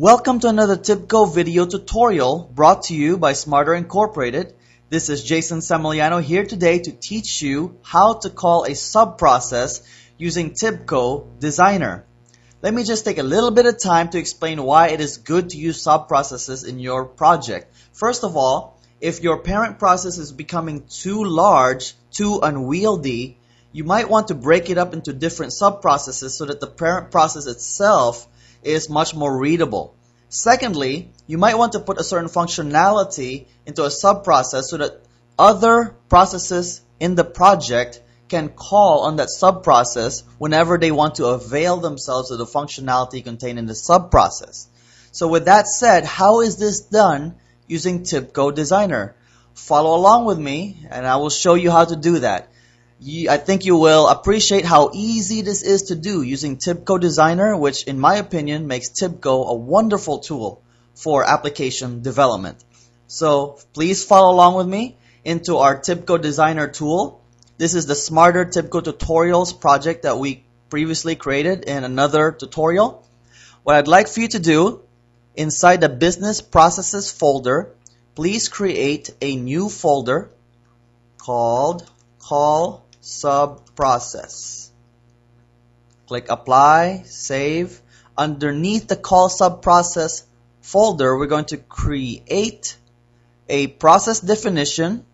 Welcome to another TIBCO video tutorial brought to you by Smarter Incorporated. This is Jason Samiliano here today to teach you how to call a subprocess using TIBCO Designer. Let me just take a little bit of time to explain why it is good to use subprocesses in your project. First of all, if your parent process is becoming too large, too unwieldy, you might want to break it up into different subprocesses so that the parent process itself is much more readable. Secondly, you might want to put a certain functionality into a subprocess so that other processes in the project can call on that subprocess whenever they want to avail themselves of the functionality contained in the subprocess. So with that said, how is this done using TIBCO Designer? Follow along with me and I will show you how to do that. I think you will appreciate how easy this is to do using TIBCO Designer, which in my opinion makes TIBCO a wonderful tool for application development. So please follow along with me into our TIBCO Designer tool. This is the Smarter TIBCO Tutorials project that we previously created in another tutorial. What I'd like for you to do, inside the Business Processes folder, please create a new folder called Call Subprocess. Click Apply, Save. Underneath the Call Subprocess folder, we're going to create a process definition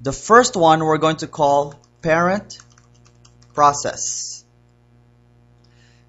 the first one we're going to call parent process.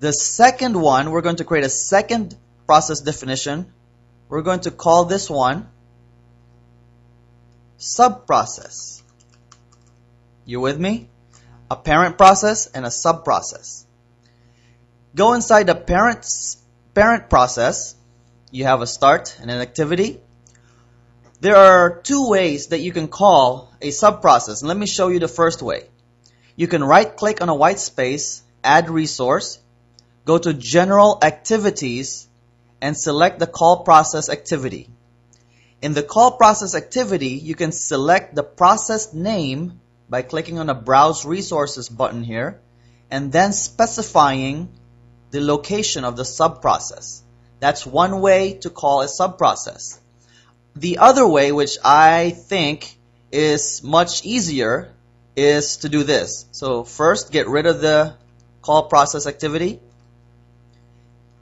The second one, we're going to create a second process definition. We're going to call this one subprocess. You with me? A parent process and a sub-process. Go inside the parent, parent process. You have a start and an activity. There are two ways that you can call a sub-process. let me show you the first way. You can right click on a white space, add resource, go to general activities, and select the call process activity. In the call process activity, you can select the process name by clicking on the browse resources button here and then specifying the location of the subprocess. That's one way to call a subprocess. The other way, which I think is much easier, is to do this. So first, get rid of the call process activity.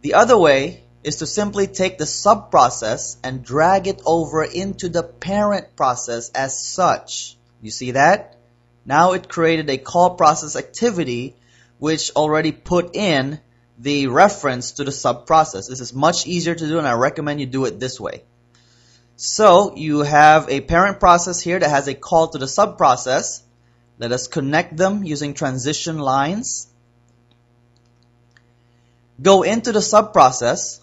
The other way is to simply take the subprocess and drag it over into the parent process as such. You see that? Now it created a call process activity which already put in the reference to the subprocess. This is much easier to do and I recommend you do it this way. So you have a parent process here that has a call to the subprocess. Let us connect them using transition lines. Go into the subprocess.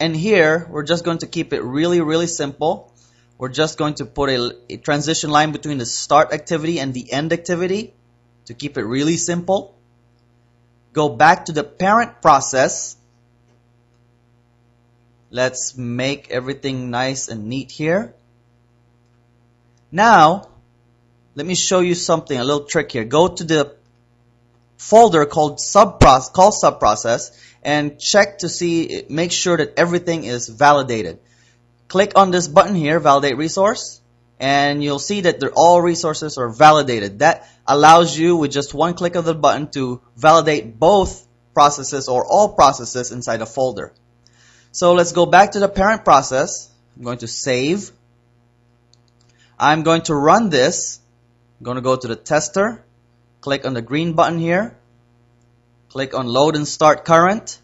And here, we're just going to keep it really, really simple. We're just going to put a, a transition line between the start activity and the end activity to keep it really simple. Go back to the parent process Let's make everything nice and neat here. Now, let me show you something, a little trick here. Go to the folder called subprocess, call subprocess, and check to see, make sure that everything is validated. Click on this button here, validate resource, and you'll see that all resources are validated. That allows you, with just one click of the button, to validate both processes or all processes inside a folder. So let's go back to the parent process. I'm going to save. I'm going to run this. I'm going to go to the tester. Click on the green button here. Click on load and start current.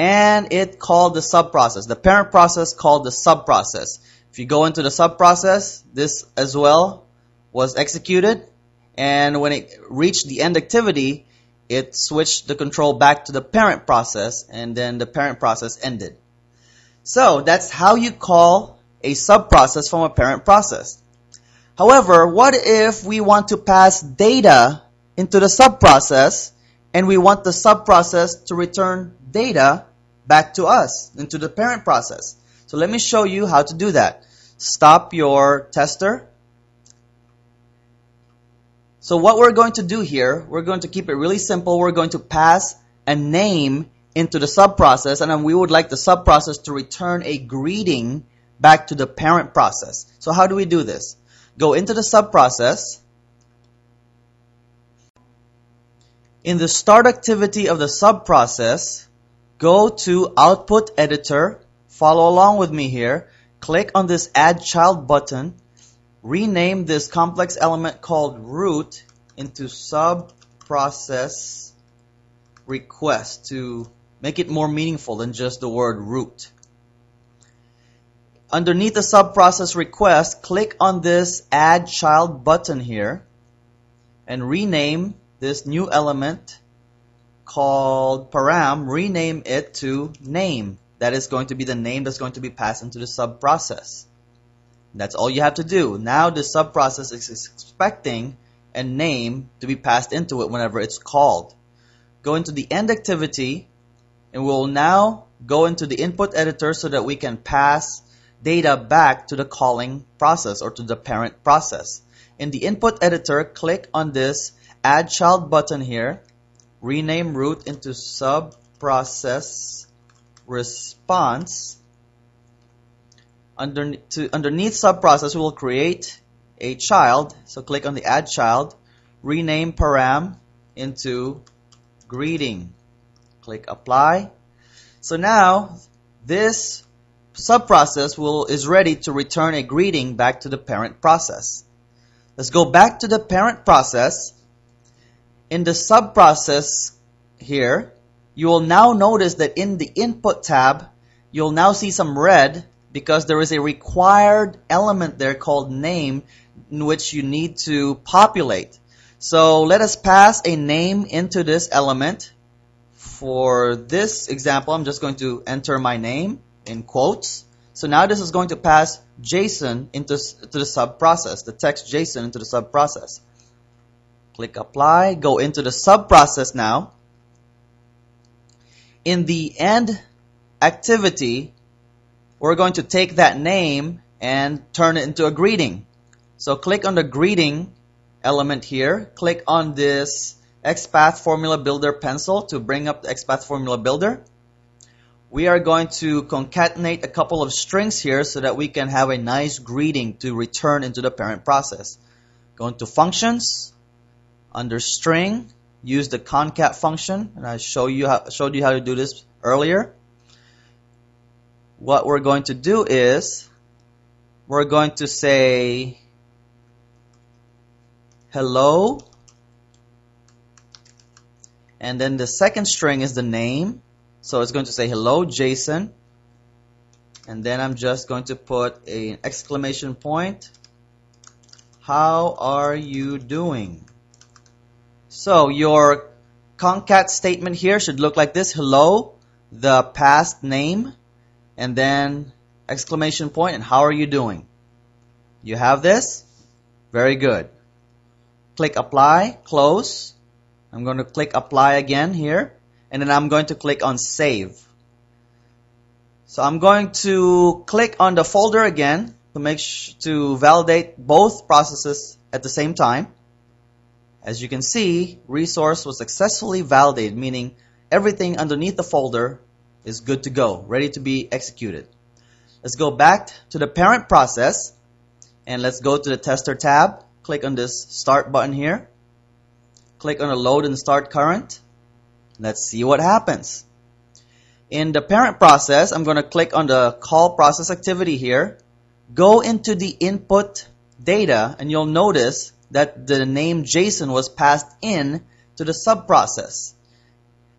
And it called the subprocess. The parent process called the subprocess. If you go into the subprocess, this as well was executed. And when it reached the end activity, it switched the control back to the parent process and then the parent process ended. So that's how you call a subprocess from a parent process. However, what if we want to pass data into the subprocess and we want the subprocess to return data back to us into the parent process? So let me show you how to do that. Stop your tester so what we're going to do here, we're going to keep it really simple. We're going to pass a name into the subprocess and then we would like the subprocess to return a greeting back to the parent process. So how do we do this? Go into the subprocess. In the start activity of the subprocess, go to output editor, follow along with me here, click on this add child button, rename this complex element called root into subprocess request to make it more meaningful than just the word root. Underneath the subprocess request, click on this add child button here and rename this new element called param, rename it to name. That is going to be the name that's going to be passed into the sub process. That's all you have to do. Now the sub process is expecting a name to be passed into it whenever it's called. Go into the end activity and we'll now go into the input editor so that we can pass data back to the calling process or to the parent process. In the input editor, click on this add child button here, rename root into sub process response. Under, to, underneath subprocess, we will create a child. So click on the add child, rename param into greeting. Click apply. So now this subprocess will is ready to return a greeting back to the parent process. Let's go back to the parent process. In the subprocess here, you will now notice that in the input tab, you'll now see some red because there is a required element there called name in which you need to populate. So let us pass a name into this element. For this example, I'm just going to enter my name in quotes. So now this is going to pass Jason into, into the sub process, the text Jason into the sub process. Click apply, go into the sub process now. In the end activity, we're going to take that name and turn it into a greeting. So click on the greeting element here. Click on this XPath Formula Builder pencil to bring up the XPath Formula Builder we are going to concatenate a couple of strings here so that we can have a nice greeting to return into the parent process. Go into functions, under string, use the concat function, and I show you how, showed you how to do this earlier. What we're going to do is we're going to say hello, and then the second string is the name so it's going to say hello Jason and then I'm just going to put an exclamation point. How are you doing? So your concat statement here should look like this. Hello, the past name, and then exclamation point and how are you doing? You have this? Very good. Click apply, close. I'm going to click apply again here and then I'm going to click on save. So I'm going to click on the folder again to make to validate both processes at the same time. As you can see, resource was successfully validated, meaning everything underneath the folder is good to go, ready to be executed. Let's go back to the parent process and let's go to the tester tab. Click on this start button here. Click on the load and start current. Let's see what happens. In the parent process, I'm going to click on the call process activity here. Go into the input data and you'll notice that the name Jason was passed in to the subprocess.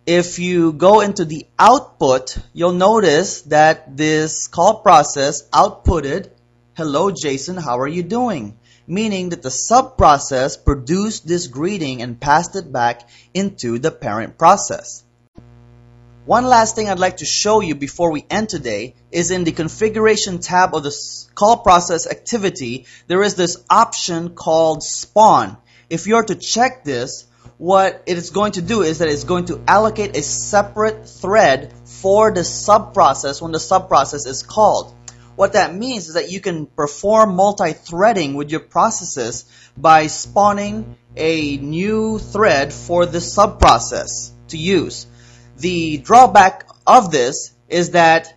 If you go into the output, you'll notice that this call process outputted, hello Jason, how are you doing? meaning that the sub-process produced this greeting and passed it back into the parent process. One last thing I'd like to show you before we end today is in the configuration tab of the call process activity, there is this option called spawn. If you're to check this, what it is going to do is that it's going to allocate a separate thread for the sub-process when the sub-process is called. What that means is that you can perform multi-threading with your processes by spawning a new thread for the sub-process to use. The drawback of this is that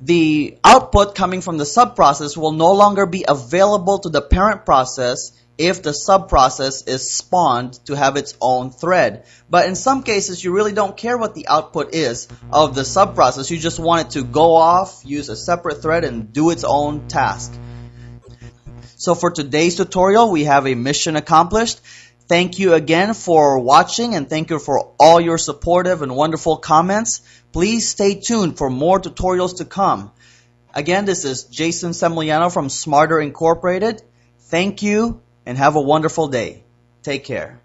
the output coming from the subprocess will no longer be available to the parent process if the subprocess is spawned to have its own thread. But in some cases, you really don't care what the output is of the subprocess. You just want it to go off, use a separate thread, and do its own task. So for today's tutorial, we have a mission accomplished. Thank you again for watching and thank you for all your supportive and wonderful comments. Please stay tuned for more tutorials to come. Again, this is Jason Semiliano from Smarter Incorporated. Thank you and have a wonderful day. Take care.